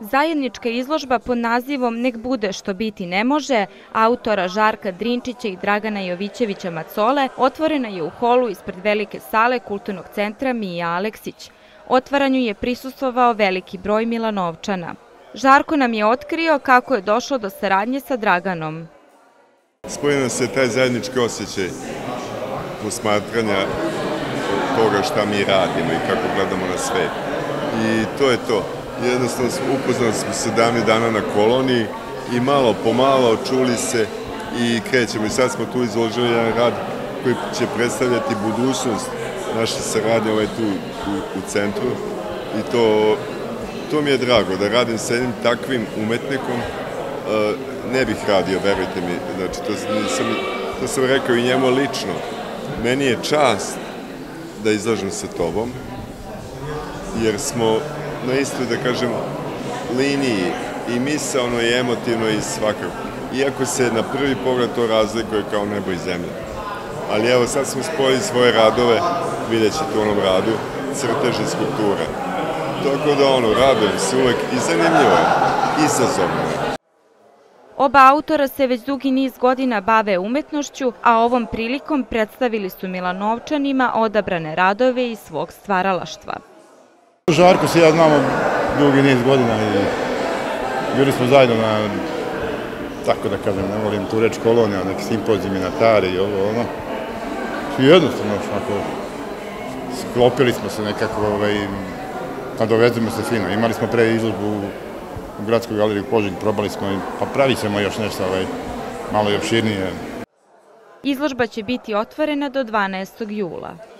Zajednička izložba pod nazivom Nek bude što biti ne može, autora Žarka Drinčića i Dragana Jovićevića Macole, otvorena je u holu ispred velike sale Kulturnog centra Mija Aleksić. Otvaranju je prisustvovao veliki broj Milanovčana. Žarko nam je otkrio kako je došlo do saradnje sa Draganom. Spojeno se taj zajednički osjećaj posmatranja toga šta mi radimo i kako gledamo na svet. I to je to. Jednostavno upoznali smo se davnih dana na koloniji i malo po malo čuli se i krećemo. I sad smo tu izložili jedan rad koji će predstavljati budućnost naše saradnje ovaj tu u, u centru i to, to mi je drago da radim sa jednim takvim umetnikom ne bih radio, verujte mi, znači to, sam, to sam rekao i njemu lično. Meni je čast da izlažem sa tobom, jer smo na istoj, da kažem, liniji i misalno i emotivno i svakako. Iako se na prvi pogled to razlikuje kao nebo i zemlja. Ali evo, sad smo spojili svoje radove, vidjet ćete u onom radu, crteže skulpture. Tako da ono, radujem se uvek i zanimljivo je, izazovno je. Oba autora se već dugi niz godina bave umetnošću, a ovom prilikom predstavili su Milanovčanima odabrane radove iz svog stvaralaštva. Žarko se ja znamo dugi niz godina i bili smo zajedno na, tako da kažem, ne volim tu reč kolonija, neki simpozimi na tari i ovo, ono. I jednostavno, ako sklopili smo se nekako, ovaj, nadovezujemo se fino. Imali smo pre izložbu u Gradskoj galeriji u Požegi, probali smo, pa pravit ćemo još nešto ovaj, malo i opširnije. Izložba će biti otvorena do 12. jula.